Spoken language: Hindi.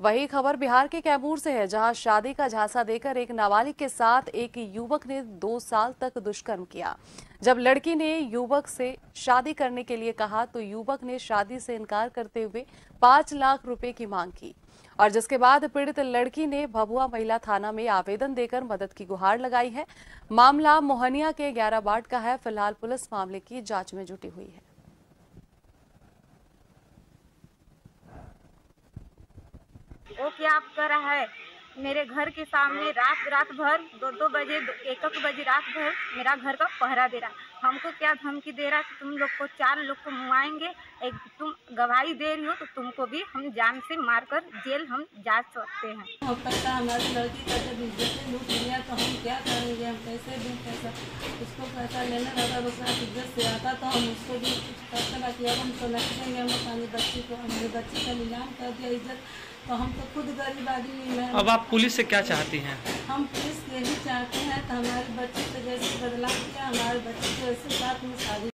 वही खबर बिहार के कैमूर से है, जहाँ शादी का झांसा देकर एक नाबालिग के साथ एक युवक ने दो साल तक दुष्कर्म किया। जब लड़की ने युवक से शादी करने के लिए कहा तो युवक ने शादी से इनकार करते हुए पाँच लाख रुपए की मांग की। और जिसके बाद पीड़ित लड़की ने भभुआ महिला थाना में आवेदन देकर मदद की गुहार लगाई है। मामला मोहनिया के ग्यारह बाट का है, फ़िलहाल पुलिस मामले की जाँच में जुटी हुई है। वो क्या आप कर रहा है? मेरे घर के सामने रात रात भर दो दो बजे एक एक बजे रात भर मेरा घर का पहरा दे रहा हमको क्या धमकी दे रहा कि तुम लोग को चार लोग को मुआएँगे? एक तुम गवाही दे रही हो तो तुमको भी हम जान से मारकर जेल हम जा सकते हैं। हो पैसा हमारी लड़की का जब इज़्ज़त से लूट लिया तो हम क्या करेंगे? हम कैसे दें पैसा उसको पैसा लेने लगा उसका इज़्ज़त से आता तो हम उसको भी कुछ ना हम तो नहीं देंगे हम अपनी बच्ची को हमारे बच्ची का नीलाम कर दिया इज़्ज़त। तो हम तो खुद गरीब आदमी अब आप पुलिस से क्या चाहती हैं? हम पुलिस यही चाहते हैं तो हमारे बच्चे को जैसे बदलाव किया, हमारे बच्चे जैसे साथ में शादी